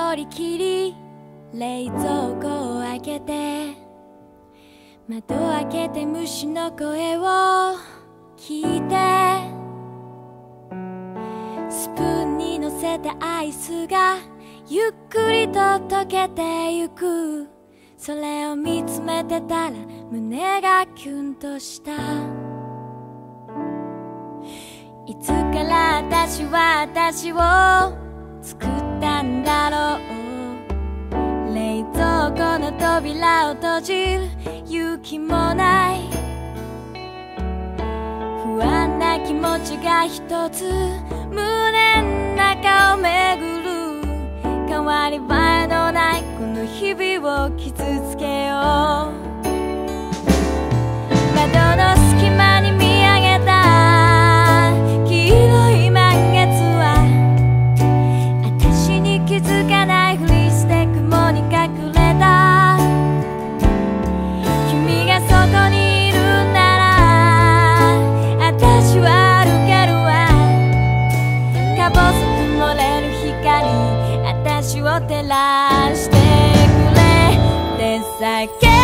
一人きり冷蔵庫を開けて窓開けて虫の声を聞いて。スプーンに乗せたアイスがゆっくりと溶けてゆく。それを見つめてたら胸がキュンとした。いつから私は私を作ったんだろう冷蔵庫の扉を閉じる勇気もない不安な気持ちが一つ胸の中を巡る変わり映えのって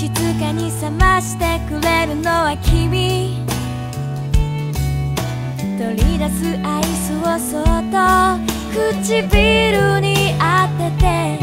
静かに覚ましてくれるのは君。取り出すアイスをそっと唇に当てて。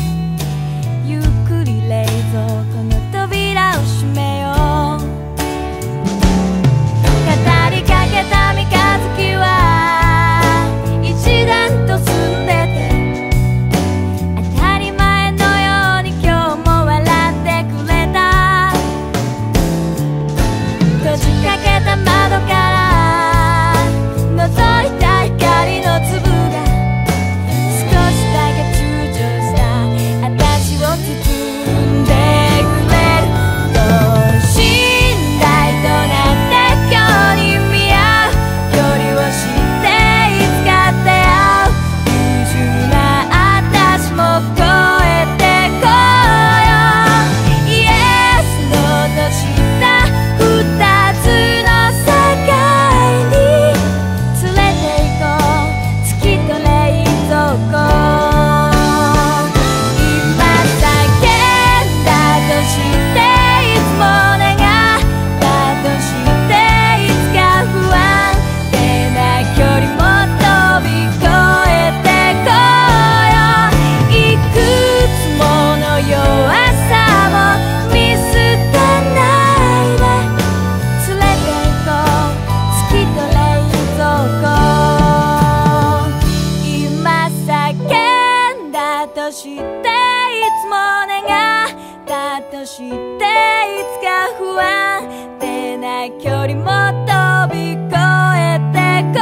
っていつか不安でな距離も飛び越えてこ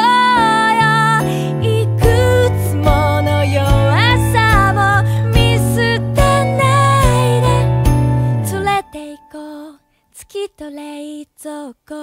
よういくつもの弱さも見捨てないで連れて行こう月と冷蔵庫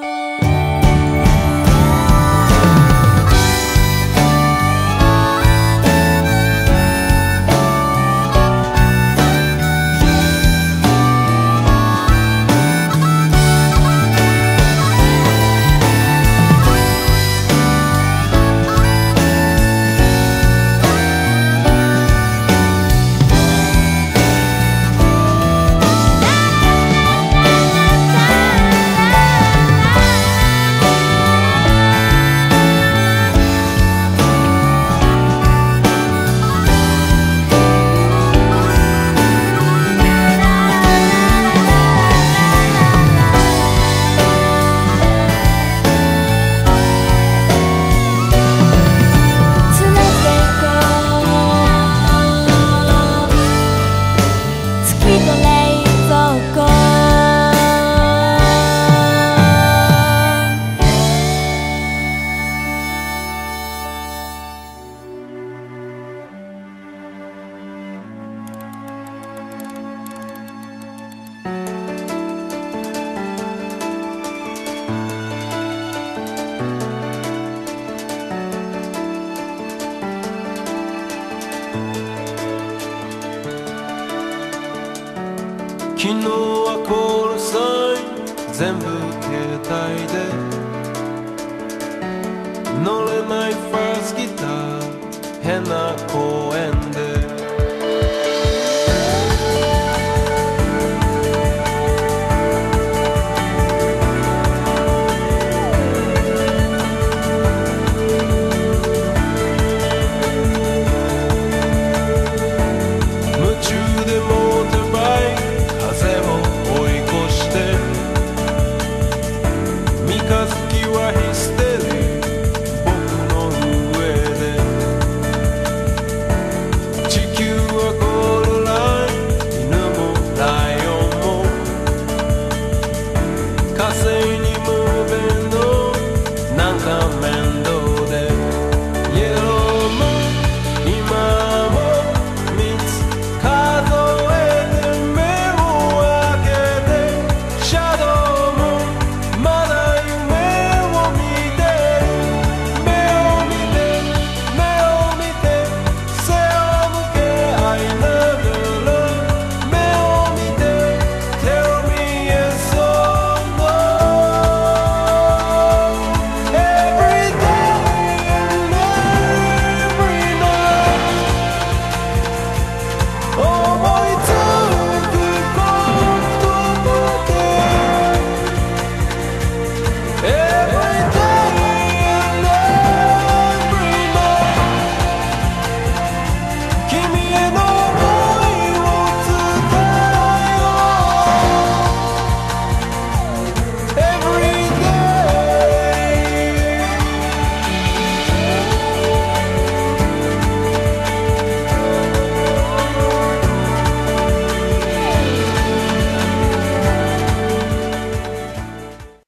昨日はコールサイン全部携帯で